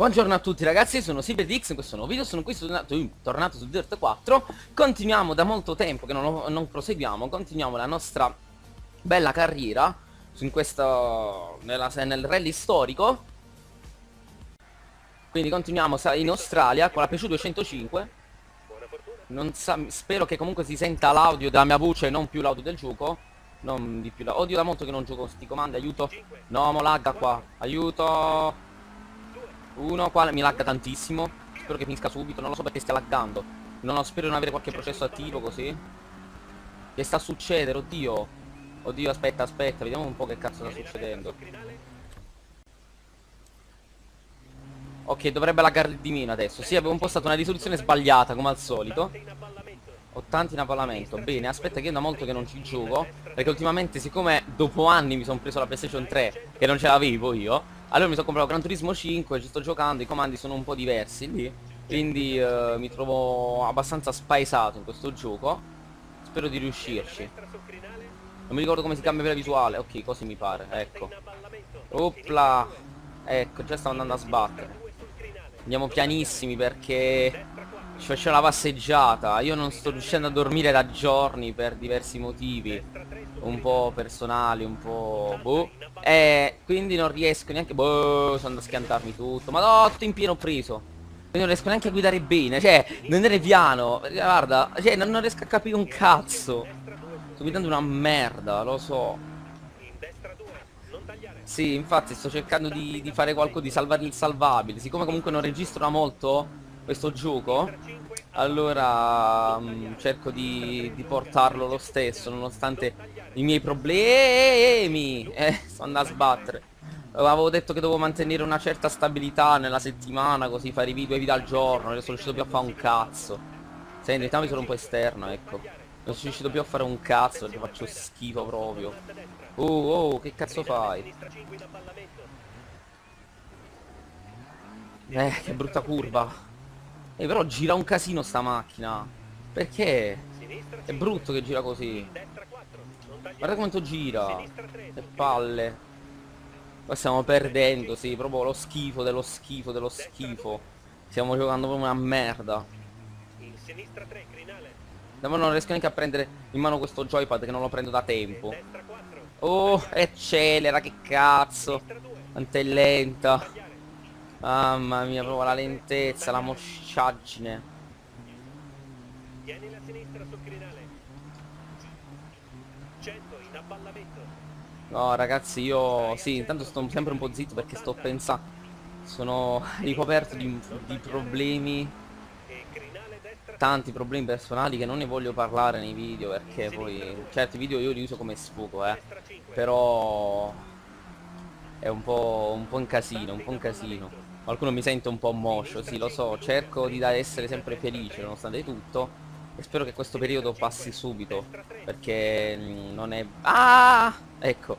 Buongiorno a tutti ragazzi, sono SiberDX, in questo nuovo video sono qui tornato, tornato su Dirt 4 Continuiamo da molto tempo che non, non proseguiamo, continuiamo la nostra bella carriera in questo, nella, nel rally storico. Quindi continuiamo in Australia con la PC 205 non sa, Spero che comunque si senta l'audio della mia voce e non più l'audio del gioco. Non di più. Odio da molto che non gioco sti comandi, aiuto. No, mo lagga qua, aiuto uno qua mi lagga tantissimo. Spero che finisca subito, non lo so perché stia laggando. Non ho, spero di non avere qualche processo attivo così. Che sta a succedere, oddio. Oddio, aspetta, aspetta, vediamo un po' che cazzo sta succedendo. Ok, dovrebbe laggare di meno adesso. Sì, avevo impostato una risoluzione sbagliata, come al solito. 80 in avvalamento. Bene, aspetta che io da molto che non ci gioco Perché ultimamente, siccome dopo anni mi sono preso la PlayStation 3 Che non ce l'avevo io allora mi sono comprato Gran Turismo 5, ci sto giocando, i comandi sono un po' diversi lì Quindi uh, mi trovo abbastanza spaesato in questo gioco. Spero di riuscirci. Non mi ricordo come si cambia la visuale. Ok, così mi pare, ecco. Opla! Ecco, già stavo andando a sbattere. Andiamo pianissimi perché ci facciamo la passeggiata. Io non sto riuscendo a dormire da giorni per diversi motivi Un po' personali, un po' boh e quindi non riesco neanche... Boh, sono da schiantarmi tutto. Ma no, tutto in pieno preso. Quindi non riesco neanche a guidare bene. Cioè, non ere piano. Guarda, cioè, non, non riesco a capire un cazzo. Sto guidando una merda, lo so. Sì, infatti sto cercando di, di fare qualcosa, di salvare il salvabile. Siccome comunque non registro da molto questo gioco, allora um, cerco di, di portarlo lo stesso, nonostante i miei problemi Eh, sto andando a sbattere. Avevo detto che dovevo mantenere una certa stabilità nella settimana Così fare i video video al giorno Non sono riuscito più a fare un cazzo. Senti, in realtà mi sono un po' esterno, ecco. Non sono riuscito più a fare un cazzo Perché faccio schifo proprio. Oh, oh, che cazzo fai? Eh, che brutta curva. Eh, però gira un casino sta macchina. Perché? È brutto che gira così Guarda quanto gira. Che palle. Qua stiamo perdendo, sì, proprio lo schifo dello schifo dello schifo. Stiamo giocando come una merda. Ma non riesco neanche a prendere in mano questo joypad che non lo prendo da tempo. Oh, accelera, che cazzo. Quanto è lenta. Mamma mia, proprio la lentezza, la mosciaggine. Tieni la sinistra sul. No ragazzi io sì intanto sto sempre un po' zitto perché sto pensando Sono ricoperto di, di problemi Tanti problemi personali che non ne voglio parlare nei video perché poi Certi video io li uso come sfogo eh. Però È un po', un po' un casino, un po' un casino. Qualcuno mi sente un po' moscio, sì lo so Cerco di essere sempre felice nonostante tutto e spero che questo periodo passi subito Perché mm, non è... Ah! Ecco.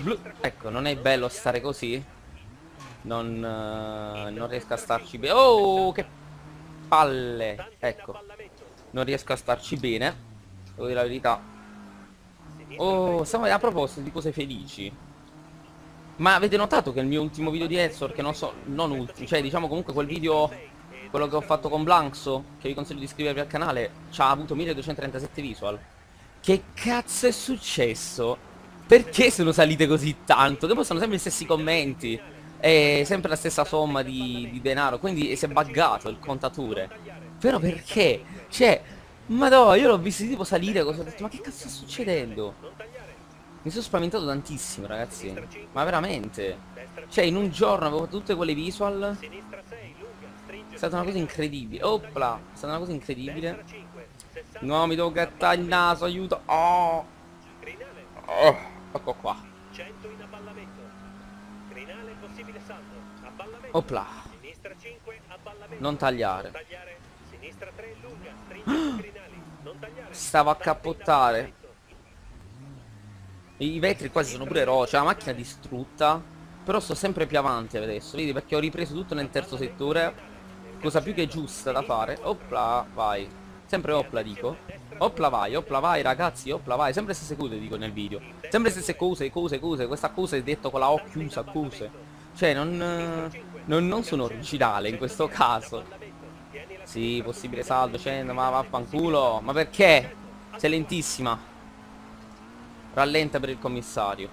Blu... Ecco, non è bello stare così? Non... Uh, non riesco a starci bene Oh, che palle! Ecco. Non riesco a starci bene Devo dire la verità. Oh, stiamo a proposito di cose felici. Ma avete notato che il mio ultimo video di Ezor Che non so, non ultimo Cioè diciamo comunque quel video quello che ho fatto con Blanxo, che vi consiglio di iscrivervi al canale, ha avuto 1237 visual. Che cazzo è successo? Perché sono salite così tanto? Dopo sono sempre gli stessi commenti. È sempre la stessa somma di, di denaro. Quindi si è buggato il contatore. Però perché? Cioè, ma no, io l'ho visto tipo salire così. Ho detto, ma che cazzo sta succedendo? Mi sono spaventato tantissimo, ragazzi. Ma veramente. Cioè, in un giorno avevo tutte quelle visual. È stata una cosa incredibile. Opla, è stata una cosa incredibile. No, mi devo grattare il naso, aiuto. Oh. oh. Ecco qua. Opla. Non tagliare. Stavo a cappottare. I vetri quasi sono pure roccia, la macchina distrutta. Però sto sempre più avanti adesso, vedi perché ho ripreso tutto nel terzo settore cosa più che giusta da fare Opla, vai Sempre opla dico Opla vai, opla vai ragazzi, opla vai Sempre stesse cose dico nel video Sempre stesse cose, cose, cose Questa cosa è detto con la O chiusa, cose Cioè, non, non, non sono originale in questo caso. Sì, possibile saldo, scendo, ma vaffanculo. Ma perché? Sei lentissima. Rallenta per il commissario.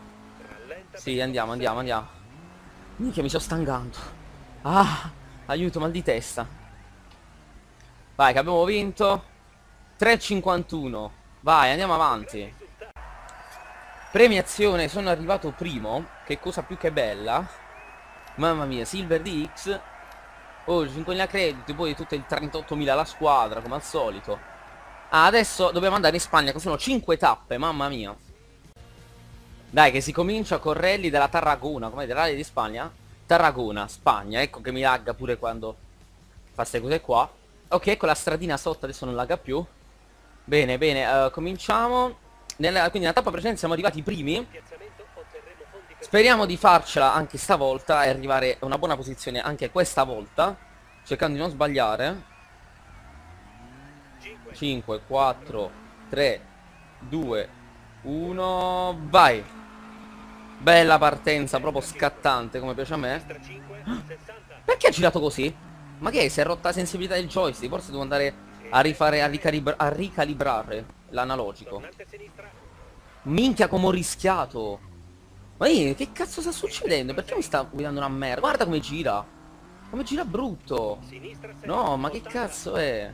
Sì, andiamo, andiamo, andiamo. Minchia, mi sto stancando. Ah, aiuto, mal di testa. Vai, che abbiamo vinto. 3.51. Vai, andiamo avanti. Premiazione, sono arrivato primo. Che cosa più che bella. Mamma mia, Silver DX. Oh, 5.000 crediti, poi tutto il 38.000 alla squadra, come al solito. Ah, adesso dobbiamo andare in Spagna, che sono 5 tappe, mamma mia. Dai, che si comincia con rally della Tarragona, come della rally di Spagna? Tarragona, Spagna, ecco che mi lagga pure quando fa queste cose qua. Ok, ecco la stradina sotto, adesso non lagga più. Bene, bene, uh, cominciamo. Nella, quindi nella tappa precedente siamo arrivati i primi. Speriamo di farcela anche stavolta e arrivare a una buona posizione anche questa volta. Cercando di non sbagliare. 5, 4, 3, 2, 1, vai! Bella partenza, proprio scattante, come piace a me. Perché ha girato così? Ma che è? Si è rotta la sensibilità del joystick? Forse devo andare a rifare, a, ricalibra a ricalibrare l'analogico. Minchia come ho rischiato. Ma io, che cazzo sta succedendo? Perché mi sta guidando una merda? Guarda come gira. Come gira brutto. No, ma che cazzo è?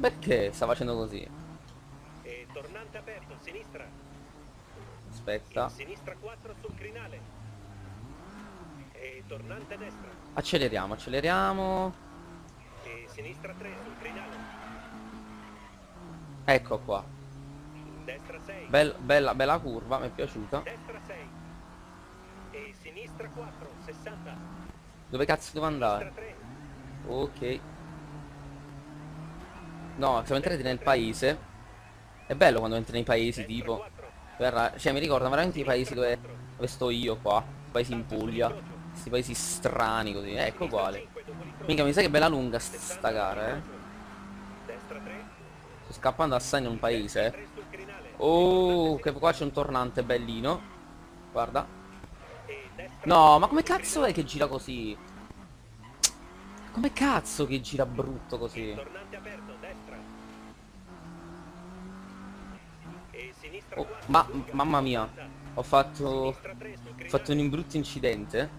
Perché sta facendo così? Aspetta. Acceleriamo, acceleriamo. Ecco qua. Bella, bella, bella curva, mi è piaciuta. Dove cazzo devo andare? Ok. No, siamo entrati nel paese. È bello quando entri nei paesi, tipo. Per, cioè, mi ricorda veramente i paesi dove, dove sto io qua. Paesi in Puglia. Questi paesi strani così. Eh, ecco quale. Mica mi sa che è bella lunga sta gara, eh. Sto scappando assai in un paese, eh. Oh, che qua c'è un tornante bellino. Guarda. No, ma come cazzo è che gira così? Come cazzo che gira brutto così? Oh, ma mamma mia, ho fatto, ho fatto un brutto incidente.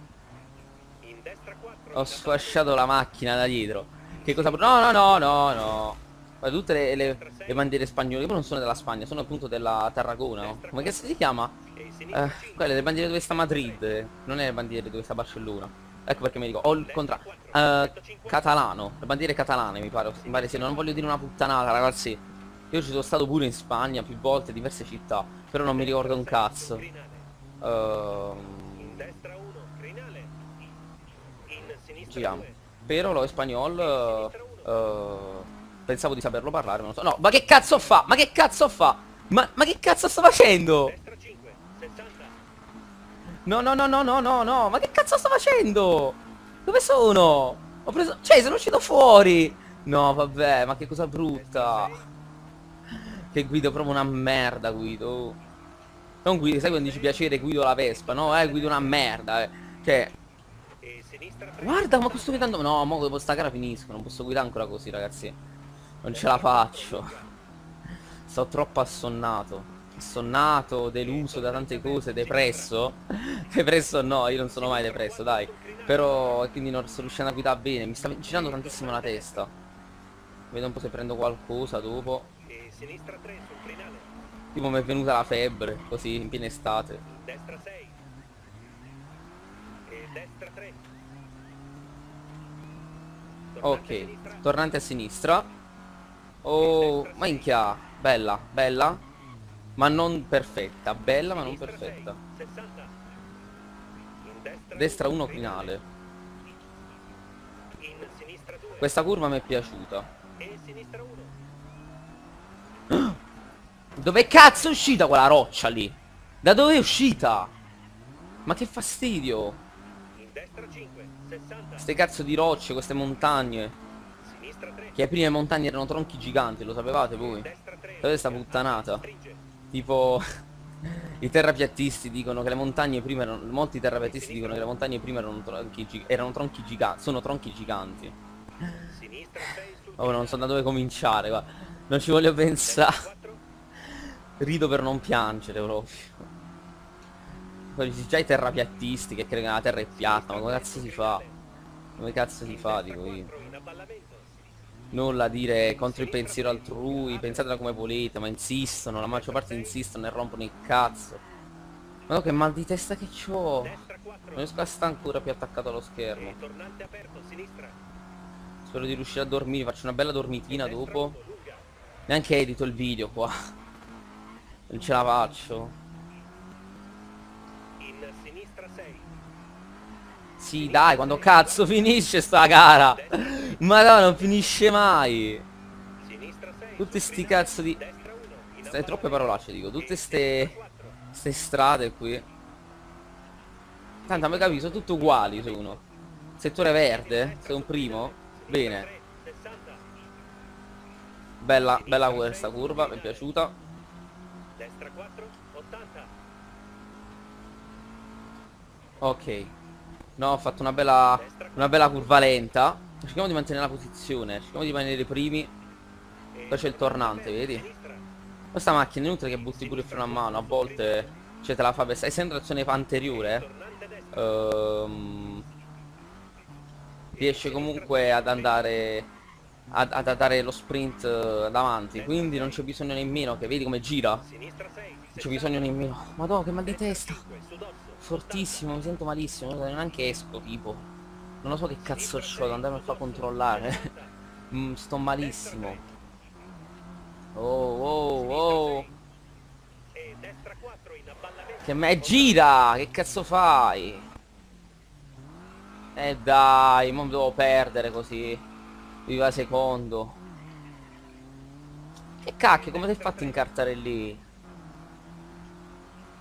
Ho sfasciato la macchina da dietro. Che cosa... No, no, no, no, no. Ma tutte le, le, le bandiere spagnole, io non sono della Spagna, sono appunto della Tarragona, no? Come che si chiama? Eh, quelle le bandiere dove sta Madrid, non è le bandiere dove sta Barcellona. Ecco perché mi dico, ho il contrario. Uh, catalano, le bandiere catalane mi pare, mi pare sì, non voglio dire una puttanata ragazzi. Io ci sono stato pure in Spagna più volte, diverse città, però non mi ricordo un cazzo. Uh, giriamo. Però lo spagnolo uh, pensavo di saperlo parlare, ma non so. No, ma che cazzo fa? Ma che cazzo fa? Ma, ma che cazzo sta facendo? No, no, no, no, no, no, no, ma che cazzo sta facendo? Dove sono? Ho preso... Cioè, sono uscito fuori! No, vabbè, ma che cosa brutta! Che guido proprio una merda, guido. Non guido, sai quando dici piacere guido la Vespa, no? Eh, guido una merda, eh. Cioè... Guarda, ma sto guidando... No, mo dopo sta gara finisco, non posso guidare ancora così, ragazzi. Non ce la faccio. Sto troppo assonnato. Assonnato, deluso da tante cose, depresso. depresso no, io non sono mai depresso, dai. Però quindi non sto riuscendo a guidare bene, mi sta girando tantissimo la testa. Vedo un po' se prendo qualcosa dopo sinistra 3 sul crinale. Tipo mi è venuta la febbre, così in piena estate. Destra 6. E destra 3. Tornante ok, tornante a sinistra. Oh, minchia, bella, bella. Ma non perfetta, bella ma non perfetta. Destra 1 crinale. Questa curva mi è piaciuta. E sinistra 1. Dove cazzo è uscita quella roccia lì? Da dove è uscita? Ma che fastidio Queste cazzo di rocce, queste montagne Che prima le montagne erano tronchi giganti, lo sapevate voi? Sapete sta puttanata? Tipo... I terrapiattisti dicono che le montagne prima erano... Molti terrapiattisti dicono che le montagne prima erano tronchi, erano tronchi giganti. Sono tronchi giganti. Oh, non so da dove cominciare, guarda. Non ci voglio pensare. Rido per non piangere proprio. Poi già i terrapiattisti che credono che la terra è piatta, ma come cazzo si fa? Come cazzo si fa, dico io. Nulla a dire contro il pensiero altrui, pensatela come volete, ma insistono, la maggior parte insistono e rompono il cazzo. Ma no, che mal di testa che c'ho! Non riesco a stare ancora più attaccato allo schermo. Spero di riuscire a dormire, faccio una bella dormitina dopo. Neanche edito il video qua. Non ce la faccio. Sì, dai, quando cazzo finisce sta gara? Ma no, non finisce mai. Tutti sti cazzo di... Stai troppe parolacce, dico. Tutte ste... Ste strade qui. Tanto mi capisco, sono tutte uguali sono. Settore verde, sei un primo. Bene. Bella, bella questa curva, mi è piaciuta. Ok. No, ho fatto una bella, una bella curva lenta. Cerchiamo di mantenere la posizione. Cerchiamo di rimanere primi. Poi c'è il tornante, vedi? Questa macchina è inutile che butti pure il freno a mano. A volte cioè te la fa essere in trazione anteriore. Um, riesce comunque ad andare ad, ad dare lo sprint uh, davanti. Quindi non c'è bisogno nemmeno che vedi come gira. Non c'è bisogno nemmeno. Madonna che mal di testa fortissimo, mi sento malissimo, neanche esco tipo. Non lo so che cazzo c'ho da andarmi a far controllare. mm, sto malissimo. Oh, oh, oh. Che me gira! Che cazzo fai? Eh dai, non devo perdere così. Viva secondo. Che cacchio, come ti hai fatto incartare lì?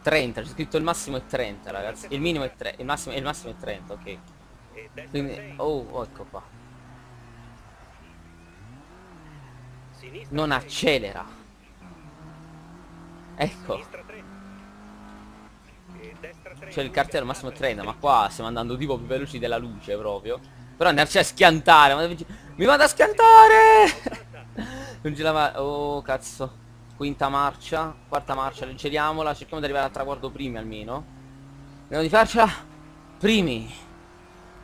30, c'è scritto il massimo è 30 ragazzi. Il minimo è 3, il massimo, il massimo è 30, ok. Quindi, oh, ecco qua. Non accelera. Ecco. Cioè il cartello massimo è 30 Ma qua stiamo andando tipo più veloci della luce proprio. Però andarci a schiantare ma Mi vado a schiantare Non ce la va Oh cazzo Quinta marcia, quarta marcia, leggeriamola, cerchiamo di arrivare al traguardo primi almeno. Vediamo di farcela. Primi.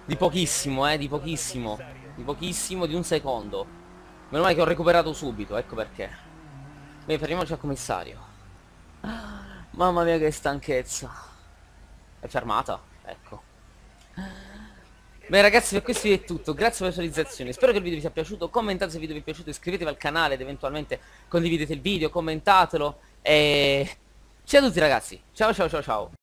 Di pochissimo, eh, di pochissimo. Di pochissimo, di un secondo. Meno male che ho recuperato subito, ecco perché. Bene, fermiamoci al commissario. Mamma mia che stanchezza. È fermata, ecco. Beh ragazzi per questo video è tutto, grazie per la visualizzazione, spero che il video vi sia piaciuto, commentate se il video vi è piaciuto, iscrivetevi al canale ed eventualmente condividete il video, commentatelo. E... Ciao a tutti ragazzi, ciao ciao ciao ciao!